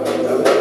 la